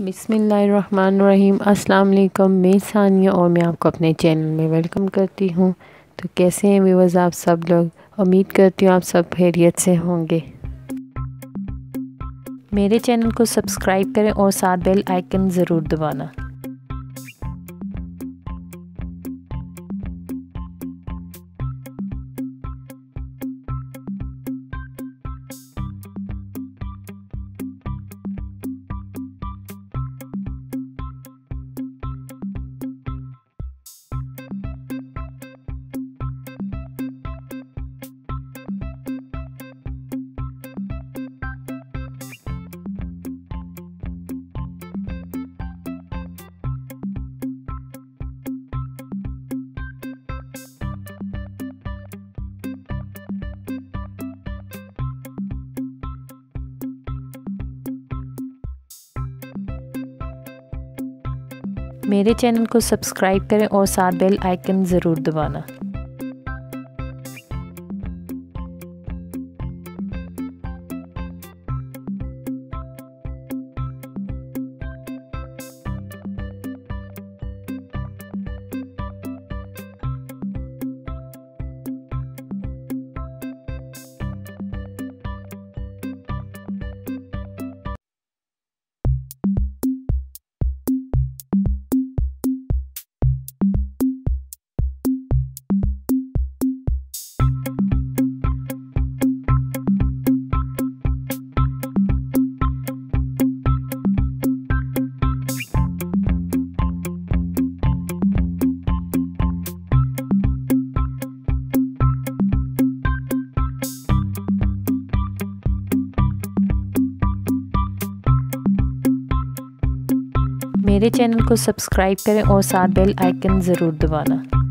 बिसमीम वालेकुम मैं सानिया और मैं आपको अपने चैनल में वेलकम करती हूँ। तो कैसे हैं व्यूवर्स आप सब लोग? उम्मीद करती हूँ आप सब खैरियत से होंगे। मेरे चैनल को सब्सक्राइब करें और साथ बेल आइकन ज़रूर दबाना। मेरे चैनल को सब्सक्राइब करें और साथ बेल आइकन ज़रूर दबाना। मेरे चैनल को सब्सक्राइब करें और साथ बेल आइकन ज़रूर दबाना।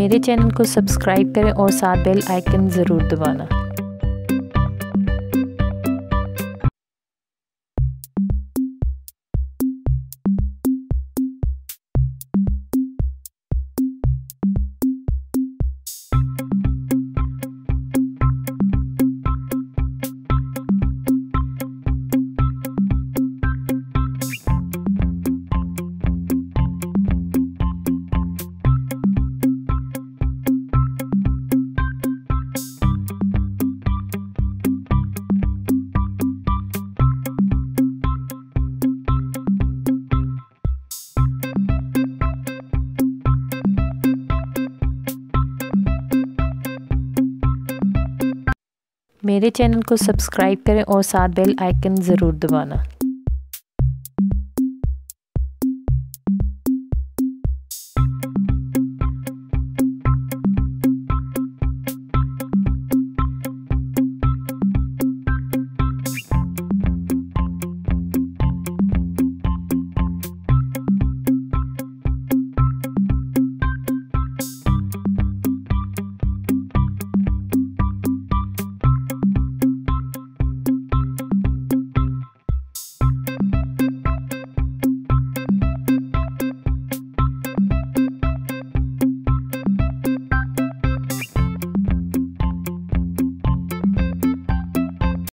मेरे चैनल को सब्सक्राइब करें और साथ बेल आइकन ज़रूर दबाना। मेरे चैनल को सब्सक्राइब करें और साथ बेल आइकन ज़रूर दबाना।